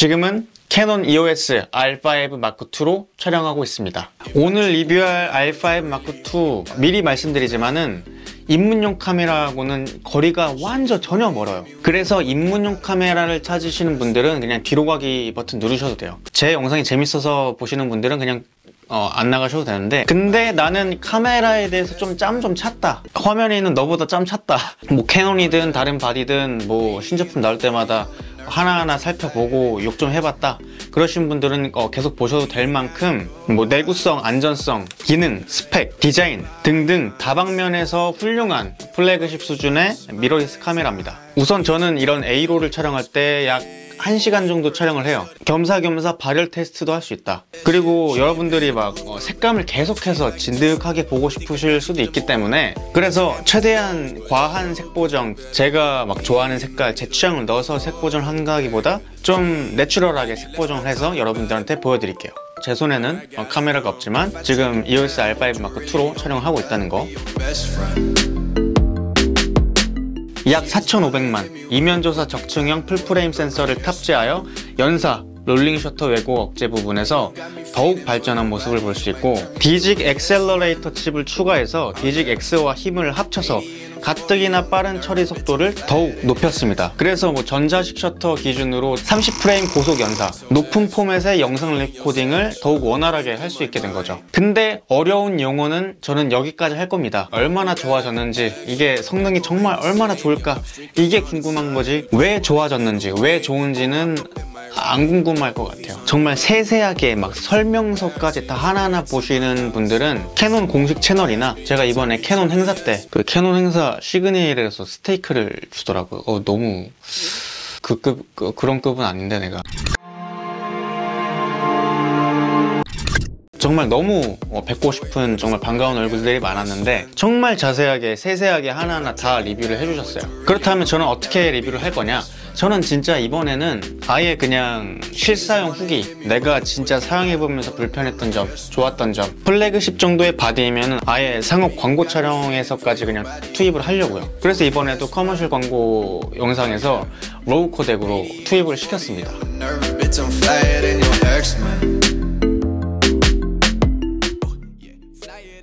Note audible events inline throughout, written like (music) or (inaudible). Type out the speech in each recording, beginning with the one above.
지금은 캐논 EOS R5 마크2로 촬영하고 있습니다. 오늘 리뷰할 R5 마크2 미리 말씀드리지만은 입문용 카메라하고는 거리가 완전 전혀 멀어요. 그래서 입문용 카메라를 찾으시는 분들은 그냥 뒤로 가기 버튼 누르셔도 돼요. 제 영상이 재밌어서 보시는 분들은 그냥 어, 안 나가셔도 되는데 근데 나는 카메라에 대해서 좀 짬좀 찼다 화면에 있는 너보다 짬 찼다 뭐 캐논이든 다른 바디든 뭐 신제품 나올 때마다 하나하나 살펴보고 욕 좀 해봤다. 그러신 분들은 어, 계속 보셔도 될 만큼 뭐 내구성, 안전성, 기능, 스펙, 디자인 등등 다방면에서 훌륭한 플래그십 수준의 미러리스 카메라입니다. 우선 저는 이런 A-roll을 촬영할 때약 1시간 정도 촬영을 해요. 겸사겸사 발열 테스트도 할 수 있다. 그리고 여러분들이 막 어, 색감을 계속해서 진득하게 보고 싶으실 수도 있기 때문에 그래서 최대한 과한 색보정 제가 막 좋아하는 색깔 제 취향을 넣어서 색보정 한다기보다 좀 natural하게 색보정을 해서 여러분들한테 보여드릴게요. 제 손에는 어, 카메라가 없지만 지금 EOS R5 마크 2로 촬영을 하고 있다는 거 약 4,500만. 이면조사 적층형 full frame 센서를 탑재하여 연사, rolling shutter 왜곡 억제 부분에서 더욱 발전한 모습을 볼 수 있고 DIGIC Accelerator 칩을 추가해서 DIGIC X와 힘을 합쳐서 가뜩이나 빠른 처리 속도를 더욱 높였습니다. 그래서 뭐 전자식 셔터 기준으로 30프레임 고속 연사, 높은 포맷의 영상 레코딩을 더욱 원활하게 할 수 있게 된 거죠. 근데 어려운 용어는 저는 여기까지 할 겁니다. 얼마나 좋아졌는지, 이게 성능이 정말 얼마나 좋을까, 이게 궁금한 거지. 왜 좋아졌는지, 왜 좋은지는 안 궁금할 것 같아요. 정말 세세하게 막 설명서까지 다 하나하나 보시는 분들은 캐논 공식 채널이나 제가 이번에 캐논 행사 때 그 캐논 행사 시그니엘에서 스테이크를 주더라고요. 어, 너무 그 급, 그, 그런 급은 아닌데 내가. 정말 너무 어, 뵙고 싶은 정말 반가운 얼굴들이 많았는데 정말 자세하게 세세하게 하나하나 다 리뷰를 해주셨어요. 그렇다면 저는 어떻게 리뷰를 할 거냐 저는 진짜 이번에는 아예 그냥 실사용 후기 내가 진짜 사용해보면서 불편했던 점 좋았던 점 플래그십 정도의 바디이면 아예 상업 광고 촬영에서까지 그냥 투입을 하려고요. 그래서 이번에도 commercial 광고 영상에서 RAW 코덱으로 투입을 시켰습니다.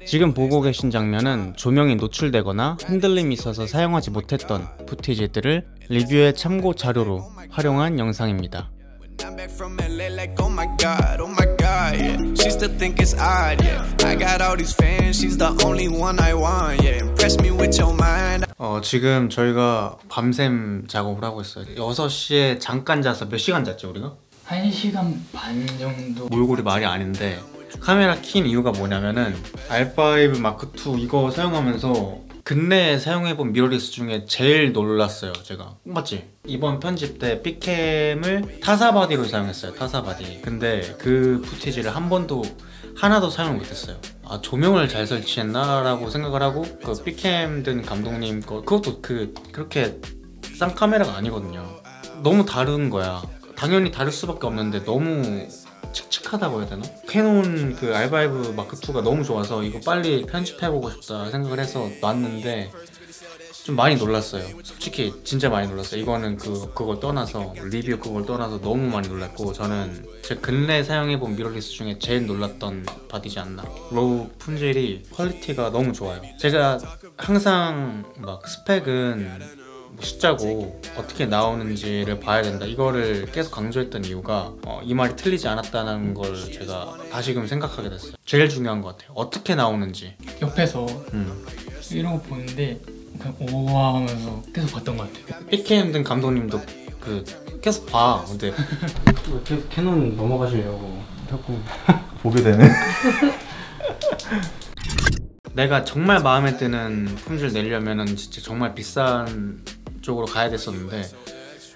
지금 보고 계신 장면은 조명이 노출되거나 흔들림이 있어서 사용하지 못했던 footage들을 리뷰의 참고 자료로 활용한 영상입니다. 어, 지금 저희가 밤샘 작업을 하고 있어요. 6시에 잠깐 자서 몇 시간 잤죠 우리가? 1시간 반 정도. 몰골이 말이 아닌데 카메라 킨 이유가 뭐냐면은 R5 마크2 이거 사용하면서 근래에 사용해본 미러리스 중에 제일 놀랐어요 제가 맞지? 이번 편집 때 B cam을 타사 바디로 사용했어요 타사 바디 근데 그 footage를 한 번도 하나도 사용 못했어요 아 조명을 잘 설치했나? 라고 생각을 하고 그 B cam 든 감독님 거 그것도 그 그렇게 싼 카메라가 아니거든요 너무 다른 거야 당연히 다를 수밖에 없는데 너무 칙칙하다고 해야 되나? 캐논 그 R5 마크2가 너무 좋아서 이거 빨리 편집해보고 싶다 생각을 해서 놨는데 좀 많이 놀랐어요. 솔직히 진짜 많이 놀랐어요. 이거는 그, 그걸 떠나서 리뷰 그걸 떠나서 너무 많이 놀랐고 저는 제 근래 사용해본 미러리스 중에 제일 놀랐던 바디지 않나. RAW 품질이 quality가 너무 좋아요. 제가 항상 막 스펙은 숫자고 어떻게 나오는지를 봐야 된다. 이거를 계속 강조했던 이유가 어, 이 말이 틀리지 않았다는 걸 제가 다시금 생각하게 됐어요. 제일 중요한 것 같아요. 어떻게 나오는지. 옆에서 음. 이런 거 보는데 그냥 오와 하면서 계속 봤던 것 같아요. B cam 든 감독님도 그 계속 봐. 근데 계속 캐논 넘어가시려고 자꾸 (laughs) 보게 되네. 내가 정말 마음에 드는 품질 내려면 진짜 정말 비싼 쪽으로 가야 됐었는데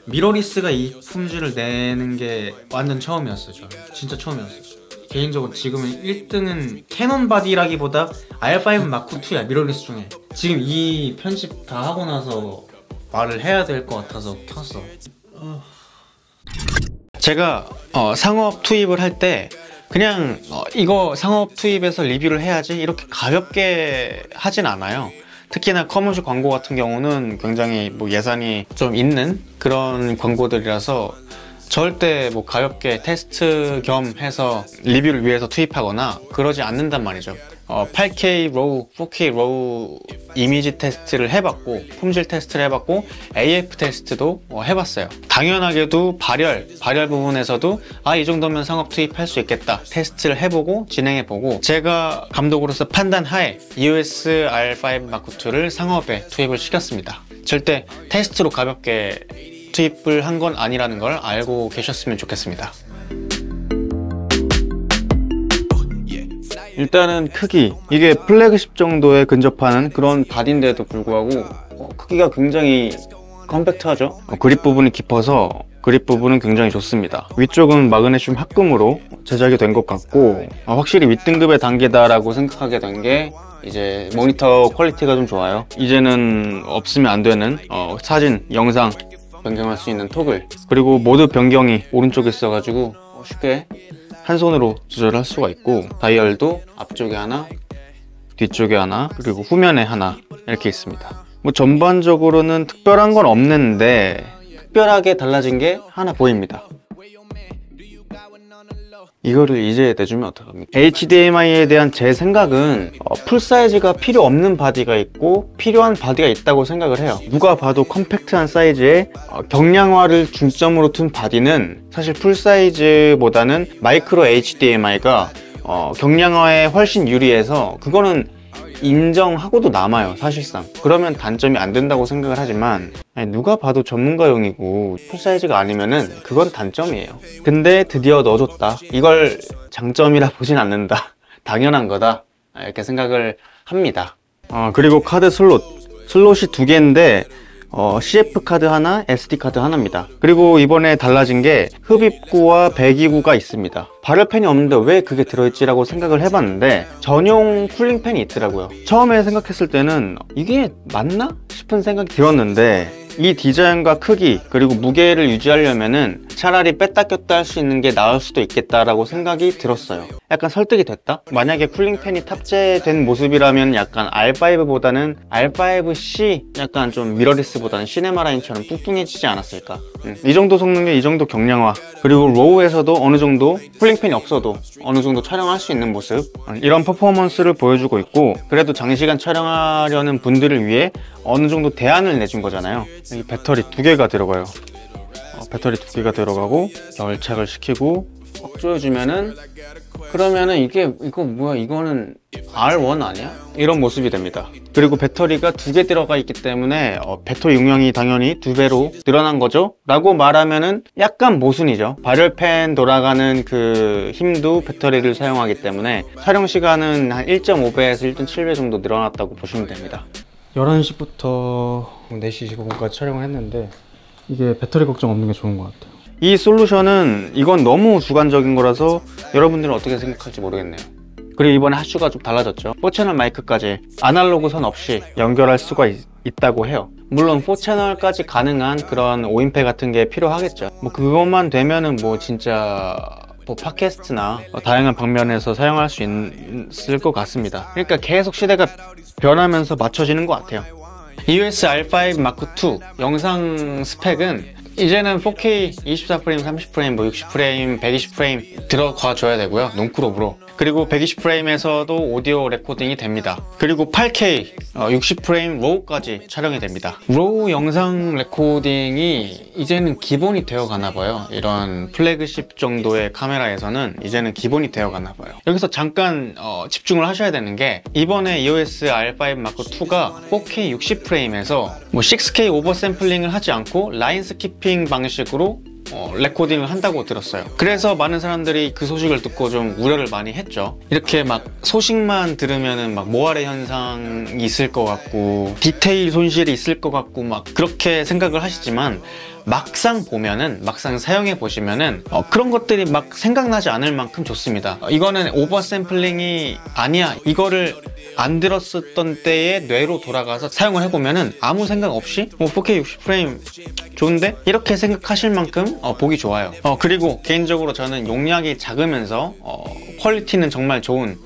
미러리스가 이 품질을 내는 게 완전 처음이었어요 저는. 진짜 처음이었어요. 개인적으로 지금은 1등은 캐논 바디라기보다 R5 마크 2야 미러리스 중에. 지금 이 편집 다 하고 나서 말을 해야 될 것 같아서 켰어. 제가 어, 상업 투입을 할 때 그냥 어, 이거 상업 투입해서 리뷰를 해야지 이렇게 가볍게 하진 않아요 특히나 커머셜 광고 같은 경우는 굉장히 뭐 예산이 좀 있는 그런 광고들이라서 절대 뭐 가볍게 테스트 겸 해서 리뷰를 위해서 투입하거나 그러지 않는단 말이죠. 어, 8K RAW, 4K RAW 이미지 테스트를 해봤고 품질 테스트를 해봤고 AF 테스트도 어, 해봤어요. 당연하게도 발열, 발열 부분에서도 아 이 정도면 상업 투입할 수 있겠다 테스트를 해보고 진행해보고 제가 감독으로서 판단하에 EOS R5 마크2를 상업에 투입을 시켰습니다. 절대 테스트로 가볍게 투입을 한 건 아니라는 걸 알고 계셨으면 좋겠습니다. 일단은 크기. 이게 플래그십 정도에 근접하는 그런 바디인데도 불구하고 어, 크기가 굉장히 컴팩트하죠? 어, 그립 부분이 깊어서 그립 부분은 굉장히 좋습니다. 위쪽은 마그네슘 합금으로 제작이 된 것 같고 어, 확실히 윗등급의 단계다라고 생각하게 된 게 이제 모니터 퀄리티가 좀 좋아요. 이제는 없으면 안 되는 어, 사진, 영상 변경할 수 있는 토글 그리고 모드 변경이 오른쪽에 있어가지고 쉽게 한 손으로 조절할 수가 있고 다이얼도 앞쪽에 하나 뒤쪽에 하나 그리고 후면에 하나 이렇게 있습니다. 뭐 전반적으로는 특별한 건 없는데 특별하게 달라진 게 하나 보입니다 이거를 이제 내주면 어떡합니까? HDMI에 대한 제 생각은 어, 풀사이즈가 필요 없는 바디가 있고 필요한 바디가 있다고 생각을 해요 누가 봐도 컴팩트한 사이즈에 어, 경량화를 중점으로 둔 바디는 사실 풀사이즈보다는 마이크로 HDMI가 어, 경량화에 훨씬 유리해서 그거는 인정하고도 남아요 사실상. 그러면 단점이 안 된다고 생각을 하지만 아니, 누가 봐도 전문가용이고 풀사이즈가 아니면은 그건 단점이에요. 근데 드디어 넣어줬다. 이걸 장점이라 (laughs) 보진 않는다. 당연한 거다. 이렇게 생각을 합니다. 어, 그리고 카드 슬롯. 슬롯이 두 개인데 어, CF 카드 하나, SD 카드 하나입니다. 그리고 이번에 달라진 게 흡입구와 배기구가 있습니다. 발열팬이 없는데 왜 그게 들어있지라고 생각을 해봤는데 전용 쿨링팬이 있더라고요. 처음에 생각했을 때는 이게 맞나? 싶은 생각이 들었는데 이 디자인과 크기 그리고 무게를 유지하려면은 차라리 뺐다 꼈다 할 수 있는 게 나을 수도 있겠다라고 생각이 들었어요 약간 설득이 됐다? 만약에 쿨링팬이 탑재된 모습이라면 약간 R5보다는 R5C 약간 좀 미러리스보다는 시네마라인처럼 뚱뚱해지지 않았을까 음. 이 정도 성능에 이 정도 경량화 그리고 로우에서도 어느 정도 쿨링팬이 없어도 어느 정도 촬영할 수 있는 모습 이런 퍼포먼스를 보여주고 있고 그래도 장시간 촬영하려는 분들을 위해 어느 정도 대안을 내준 거잖아요 이 배터리 두 개가 들어가요. 어, 배터리 두 개가 들어가고 열착을 시키고 꽉 조여주면은 그러면은 이게 이거 뭐야 이거는 R1 아니야? 이런 모습이 됩니다. 그리고 배터리가 두 개 들어가 있기 때문에 어, 배터리 용량이 당연히 두 배로 늘어난 거죠? 라고 말하면은 약간 모순이죠. 발열팬 돌아가는 그 힘도 배터리를 사용하기 때문에 촬영 시간은 한 1.5배에서 1.7배 정도 늘어났다고 보시면 됩니다 11시부터 4시 15분까지 촬영을 했는데 이게 배터리 걱정 없는 게 좋은 것 같아요. 이 솔루션은 이건 너무 주관적인 거라서 여러분들은 어떻게 생각할지 모르겠네요. 그리고 이번에 하슈가 좀 달라졌죠. 4채널 마이크까지 아날로그 선 없이 연결할 수가 있, 다고 해요. 물론 4채널까지 가능한 그런 오인패 같은 게 필요하겠죠. 뭐 그것만 되면은 뭐 진짜 뭐 팟캐스트나 다양한 방면에서 사용할 수 있을 것 같습니다. 그러니까 계속 시대가 변하면서 맞춰지는 것 같아요. EOS R5 Mark II 영상 스펙은 이제는 4K 24프레임, 30프레임, 뭐 60프레임, 120프레임 들어가 줘야 되고요. 논crop으로 그리고 120프레임에서도 오디오 레코딩이 됩니다. 그리고 8K 60프레임 어, RAW까지 촬영이 됩니다. RAW 영상 레코딩이 이제는 기본이 되어 가나 봐요. 이런 플래그십 정도의 카메라에서는 이제는 기본이 되어 가나 봐요. 여기서 잠깐 어, 집중을 하셔야 되는 게 이번에 EOS R5 Mark II가 4K 60프레임에서 뭐 6K oversampling을 하지 않고 line skipping 방식으로 어, 레코딩을 한다고 들었어요. 그래서 많은 사람들이 그 소식을 듣고 좀 우려를 많이 했죠. 이렇게 막 소식만 들으면은 막 모아레 현상이 있을 것 같고 디테일 손실이 있을 것 같고 막 그렇게 생각을 하시지만 막상 보면은 막상 사용해 보시면은 어, 그런 것들이 막 생각나지 않을 만큼 좋습니다. 어, 이거는 오버 샘플링이 아니야. 이거를 안 들었었던 때에 뇌로 돌아가서 사용을 해보면은 아무 생각 없이 뭐 4K 60프레임 좋은데? 이렇게 생각하실 만큼 어, 보기 좋아요 어, 그리고 개인적으로 저는 용량이 작으면서 어, 퀄리티는 정말 좋은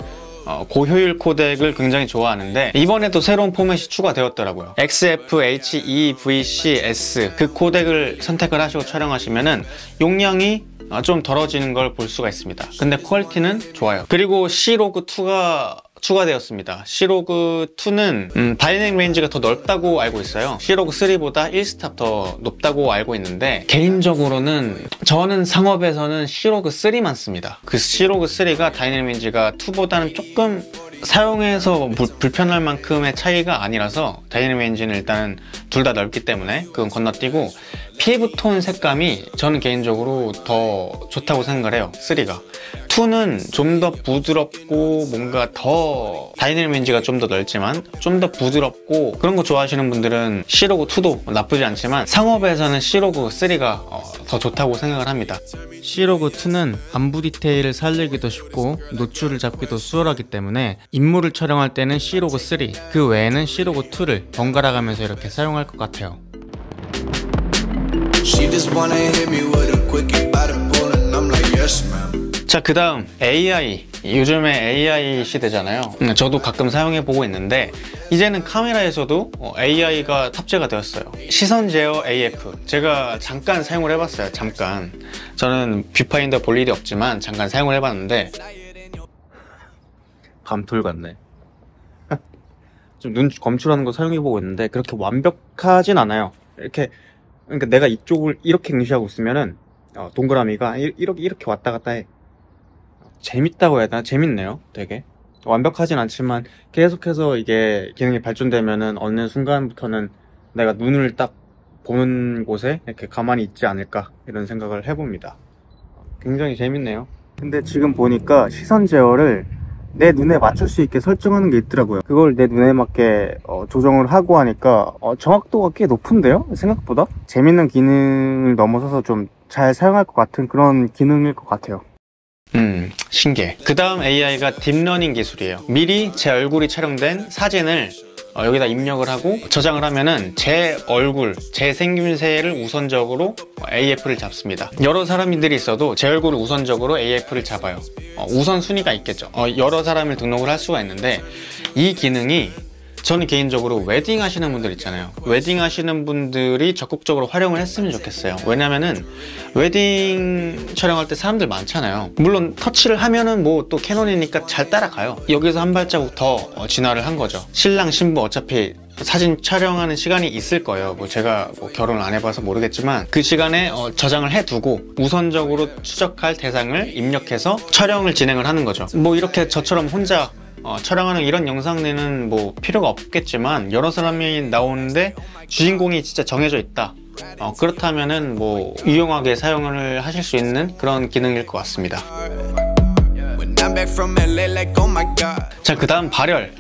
어, 고효율 코덱을 굉장히 좋아하는데 이번에도 새로운 포맷이 추가되었더라고요. XF-HEVC S 그 코덱을 선택을 하시고 촬영하시면 은 용량이 어, 좀 덜어지는 걸 볼 수가 있습니다. 근데 퀄리티는 좋아요. 그리고 C-Log2가 추가되었습니다. C-Log2는 음, dynamic range가 더 넓다고 알고 있어요. C-Log3보다 1 stop 더 높다고 알고 있는데 개인적으로는 저는 상업에서는 C-Log3만 씁니다. 그 C로그3가 다이내믹 레인지가 2보다는 조금 사용해서 부, 불편할 만큼의 차이가 아니라서 dynamic range는 일단은 둘 다 넓기 때문에 그건 건너뛰고 피부 톤 색감이 저는 개인적으로 더 좋다고 생각을 해요 3가. 2는 좀 더 부드럽고 뭔가 더 dynamic range가 좀 더 넓지만 좀 더 부드럽고 그런 거 좋아하시는 분들은 C-Log 2도 나쁘지 않지만 상업에서는 C-Log 3가 어, 더 좋다고 생각을 합니다. C-Log 2는 암부 디테일을 살리기도 쉽고 노출을 잡기도 수월하기 때문에 인물을 촬영할 때는 C-Log 3, 그 외에는 C-Log 2를 번갈아 가면서 이렇게 사용할 것 같아요 She just wanna hit me with a quickie by the pool and I'm like yes ma'am 자, 그 다음 AI. 요즘에 AI 시대잖아요. 음, 저도 가끔 사용해보고 있는데 이제는 카메라에서도 AI가 탑재가 되었어요. 시선 제어 AF. 제가 잠깐 사용을 해봤어요. 잠깐. 저는 뷰파인더 볼 일이 없지만 잠깐 사용을 해봤는데 감톨 같네. (laughs) 좀 눈 검출하는 거 사용해보고 있는데 그렇게 완벽하진 않아요. 이렇게 그러니까 내가 이쪽을 이렇게 응시하고 있으면은 어, 동그라미가 이, 이렇게 이렇게 왔다 갔다 해. 재밌다고 해야 되나? 재밌네요. 되게. 완벽하진 않지만 계속해서 이게 기능이 발전되면은 어느 순간부터는 내가 눈을 딱 보는 곳에 이렇게 가만히 있지 않을까 이런 생각을 해봅니다. 굉장히 재밌네요. 근데 지금 보니까 시선 제어를 내 눈에 맞출 수 있게 설정하는 게 있더라고요. 그걸 내 눈에 맞게 어, 조정을 하고 하니까 어, 정확도가 꽤 높은데요? 생각보다? 재밌는 기능을 넘어서서 좀 잘 사용할 것 같은 그런 기능일 것 같아요. 음, 신기해. 그 다음 AI가 딥러닝 기술이에요. 미리 제 얼굴이 촬영된 사진을 어, 여기다 입력을 하고 저장을 하면은 제 얼굴, 제 생김새를 우선적으로 AF를 잡습니다. 여러 사람들이 있어도 제 얼굴을 우선적으로 AF를 잡아요. 어, 우선순위가 있겠죠. 어, 여러 사람을 등록을 할 수가 있는데 이 기능이 저는 개인적으로 웨딩 하시는 분들 있잖아요. 웨딩 하시는 분들이 적극적으로 활용을 했으면 좋겠어요. 왜냐면은 웨딩 촬영할 때 사람들 많잖아요. 물론 터치를 하면은 뭐 또 캐논이니까 잘 따라가요. 여기서 한 발자국 더 어, 진화를 한 거죠. 신랑 신부 어차피 사진 촬영하는 시간이 있을 거예요. 뭐 제가 뭐 결혼을 안 해봐서 모르겠지만 그 시간에 어 저장을 해두고 우선적으로 추적할 대상을 입력해서 촬영을 진행을 하는 거죠. 뭐 이렇게 저처럼 혼자 어, 촬영하는 이런 영상들은 뭐 필요가 없겠지만 여러 사람이 나오는데 주인공이 진짜 정해져 있다. 어, 그렇다면은 뭐 유용하게 사용을 하실 수 있는 그런 기능일 것 같습니다. 자 그 다음 발열.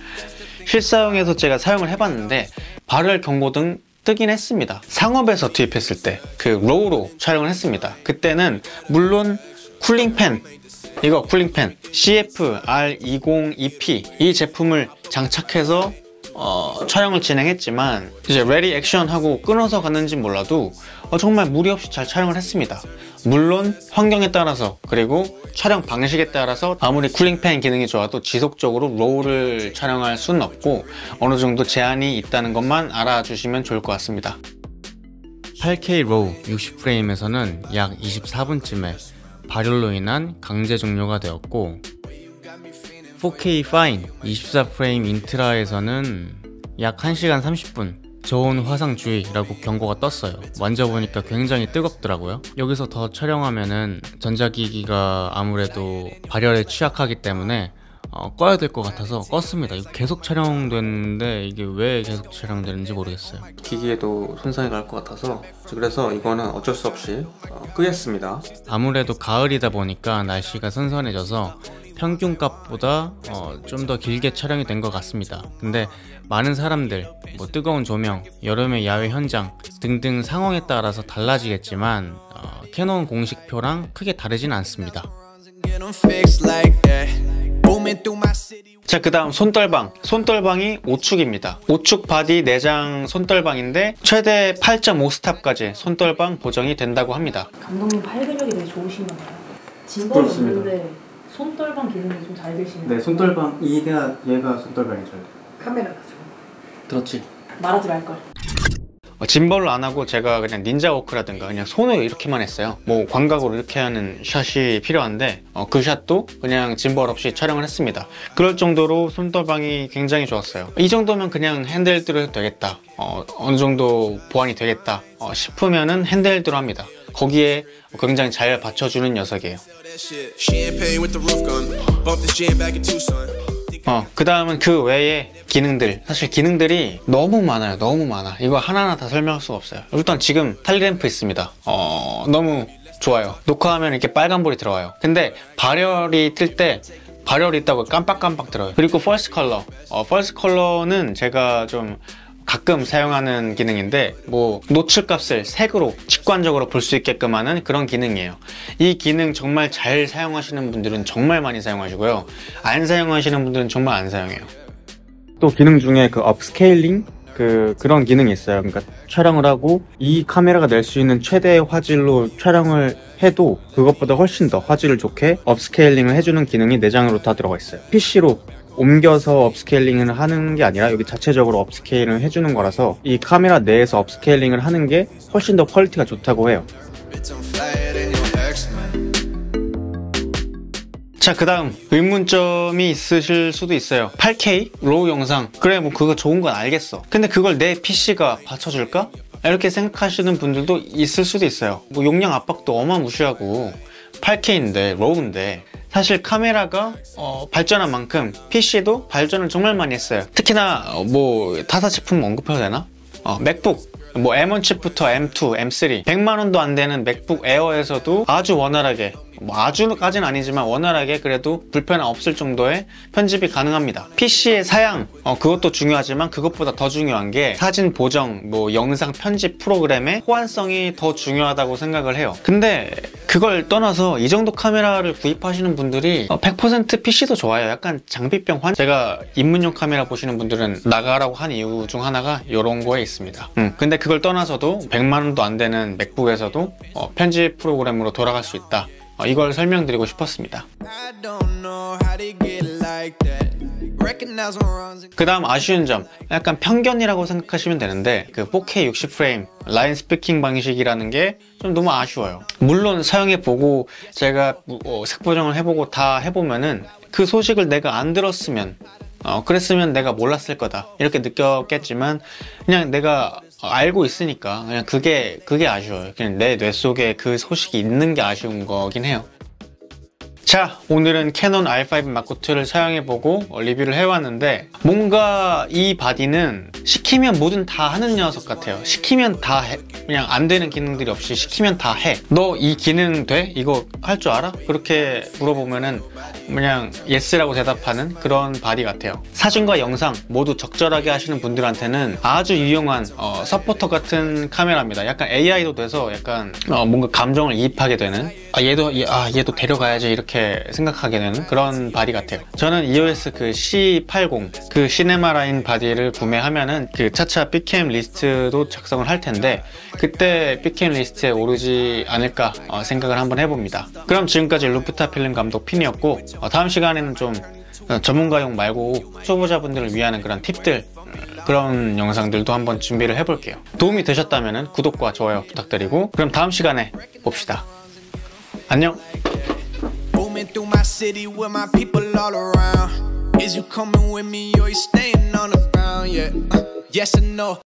실사용에서 제가 사용을 해봤는데 발열 경고등 뜨긴 했습니다. 상업에서 투입했을 때 그 로우로 촬영을 했습니다. 그때는 물론 cooling fan 이거 cooling fan CF-R20EP 이 제품을 장착해서 어, 촬영을 진행했지만 이제 ready action 하고 끊어서 갔는지 몰라도 어, 정말 무리 없이 잘 촬영을 했습니다. 물론 환경에 따라서 그리고 촬영 방식에 따라서 아무리 cooling fan 기능이 좋아도 지속적으로 RAW를 촬영할 수는 없고 어느 정도 제한이 있다는 것만 알아주시면 좋을 것 같습니다. 8K RAW 60프레임에서는 약 24분쯤에 발열로 인한 강제 종료가 되었고 4K fine 24프레임 intra에서는 약 1시간 30분 저온 화상 주의라고 경고가 떴어요. 만져보니까 굉장히 뜨겁더라고요. 여기서 더 촬영하면은 전자기기가 아무래도 발열에 취약하기 때문에 어, 꺼야 될 것 같아서 껐습니다. 이거 계속 촬영됐는데 이게 왜 계속 촬영되는지 모르겠어요. 기기에도 손상이 갈 것 같아서 그래서 이거는 어쩔 수 없이 어, 끄겠습니다. 아무래도 가을이다 보니까 날씨가 선선해져서 평균값보다 어, 좀 더 길게 촬영이 된 것 같습니다. 근데 많은 사람들 뭐 뜨거운 조명 여름의 야외 현장 등등 상황에 따라서 달라지겠지만 어, 캐논 공식표랑 크게 다르진 않습니다 자, 그 다음 손떨방. 손떨방이 5축입니다. 5축 바디 내장 손떨방인데 최대 8.5 stop까지 손떨방 보정이 된다고 합니다. 감독님 팔 근력이 되게 좋으신가 봐요. 짐벌이 없는데 손떨방 기능이 좀 잘 되시는 네, 손떨방 이가 얘가 손떨방이죠. 카메라가 좀 그렇지. 말하지 말걸 어, 짐벌로 안 하고 제가 그냥 닌자 워크라든가 그냥 손으로 이렇게만 했어요. 뭐 광각으로 이렇게 하는 샷이 필요한데 어, 그 샷도 그냥 짐벌 없이 촬영을 했습니다. 그럴 정도로 손떨방이 굉장히 좋았어요. 이 정도면 그냥 핸드헬드로 해도 되겠다. 어, 어느 정도 보완이 되겠다 어, 싶으면은 핸드헬드로 합니다. 거기에 굉장히 잘 받쳐주는 녀석이에요. 어, 그 다음은 그 외에 기능들. 사실 기능들이 너무 많아요. 너무 많아. 이거 하나하나 다 설명할 수가 없어요. 일단 지금 탈리램프 있습니다. 어, 너무 좋아요. 녹화하면 이렇게 빨간불이 들어와요. 근데 발열이 뜰 때 발열이 있다고 깜빡깜빡 들어요. 그리고 펄스 컬러. 어, 펄스 컬러는 제가 좀 가끔 사용하는 기능인데 뭐 노출 값을 색으로 직관적으로 볼 수 있게끔 하는 그런 기능이에요. 이 기능 정말 잘 사용하시는 분들은 정말 많이 사용하시고요. 안 사용하시는 분들은 정말 안 사용해요. 또 기능 중에 그 upscaling? 그 그런 기능이 있어요. 그러니까 촬영을 하고 이 카메라가 낼 수 있는 최대의 화질로 촬영을 해도 그것보다 훨씬 더 화질을 좋게 upscaling을 해주는 기능이 내장으로 다 들어가 있어요. PC로 옮겨서 upscaling을 하는 게 아니라 여기 자체적으로 upscale을 해주는 거라서 이 카메라 내에서 upscaling을 하는 게 훨씬 더 quality가 좋다고 해요. 자, 그 다음 의문점이 있으실 수도 있어요. 8K RAW 영상. 그래, 뭐 그거 좋은 건 알겠어. 근데 그걸 내 PC가 받쳐줄까? 이렇게 생각하시는 분들도 있을 수도 있어요. 뭐 용량 압박도 어마무시하고 8K인데 RAW인데 사실 카메라가 어, 발전한 만큼 PC도 발전을 정말 많이 했어요. 특히나 어, 뭐 타사 제품 언급해도 되나? 어, 맥북 뭐 M1 칩부터 M2, M3 100만 원도 안 되는 맥북 에어에서도 아주 원활하게 뭐 아주까지는 아니지만 원활하게 그래도 불편함 없을 정도의 편집이 가능합니다. PC의 사양 어, 그것도 중요하지만 그것보다 더 중요한 게 사진 보정, 뭐 영상 편집 프로그램의 호환성이 더 중요하다고 생각을 해요. 근데 그걸 떠나서 이 정도 카메라를 구입하시는 분들이 어, 100% PC도 좋아요. 약간 장비병 환. 제가 입문용 카메라 보시는 분들은 나가라고 한 이유 중 하나가 이런 거에 있습니다. 음, 근데 그걸 떠나서도 100만 원도 안 되는 맥북에서도 어, 편집 프로그램으로 돌아갈 수 있다. 어, 이걸 설명드리고 싶었습니다. 그 다음 아쉬운 점 약간 편견이라고 생각하시면 되는데 그 4K 60프레임 line skipping 방식이라는 게 좀 너무 아쉬워요. 물론 사용해보고 제가 어, 색보정을 해보고 다 해보면은 그 소식을 내가 안 들었으면 어, 그랬으면 내가 몰랐을 거다. 이렇게 느꼈겠지만 그냥 내가 알고 있으니까. 그냥 그게 그게 아쉬워요. 그냥 내 뇌 속에 그 소식이 있는 게 아쉬운 거긴 해요 자 오늘은 캐논 R5 마크2를 사용해보고 어, 리뷰를 해왔는데 뭔가 이 바디는 시키면 뭐든 다 하는 녀석 같아요 시키면 다 해. 그냥 안 되는 기능들이 없이 시키면 다 해 너 이 기능 돼? 이거 할 줄 알아? 그렇게 물어보면은 그냥 yes라고 대답하는 그런 바디 같아요 사진과 영상 모두 적절하게 하시는 분들한테는 아주 유용한 어, 서포터 같은 카메라입니다 약간 AI도 돼서 약간 어, 뭔가 감정을 이입하게 되는 아 얘도 얘, 아 얘도 데려가야지 이렇게 생각하게 되는 그런 바디 같아요. 저는 EOS 그 C80 그 시네마 라인 바디를 구매하면은 그 차차 Bcam 리스트도 작성을 할 텐데 그때 Bcam 리스트에 오르지 않을까 어, 생각을 한번 해봅니다. 그럼 지금까지 루프타 필름 감독 핀이었고 어, 다음 시간에는 좀 어, 전문가용 말고 초보자분들을 위한 그런 팁들 그런 영상들도 한번 준비를 해볼게요. 도움이 되셨다면 구독과 좋아요 부탁드리고 그럼 다음 시간에 봅시다 안녕 booming through my city with my people all around. Is you coming with me or you staying on the ground? Yeah, uh, yes or no?